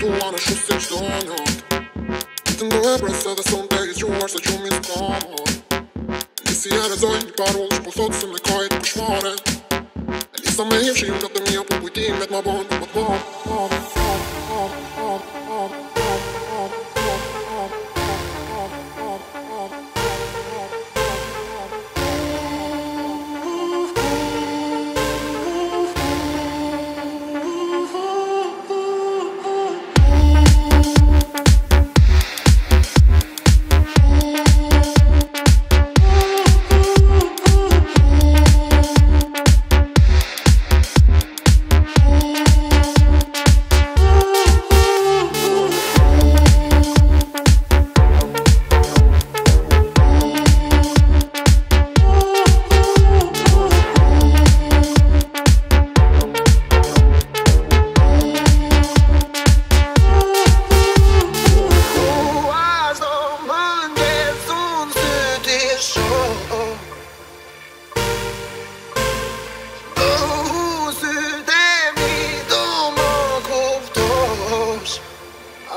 shtuar është se çdo not Të ndoj e presë edhe son të gjuar se që mi të kamon Nisi e rezoj një parull që po thotë se më kajt pëshmare Lisa me jevë që ju në të mija po kujtimet ma bon, më të bon, bon, bon, bon, bon, bon, bon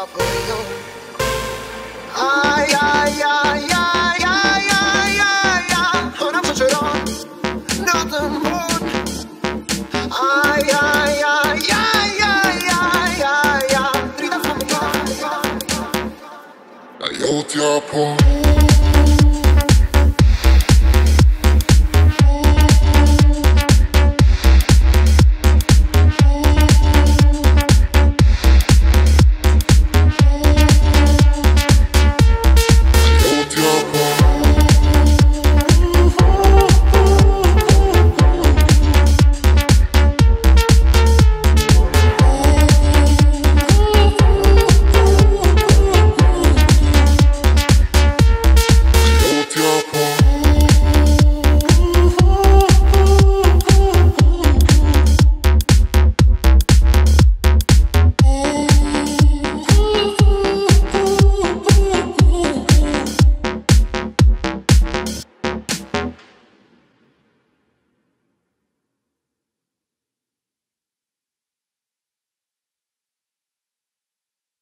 love going on. Ay, ay, ay, ay, ay, ay, ay, ay. When I put it on. Ay, ay, ay, ay, ay, ay, ay, ay. Drita for me, drita for me. La.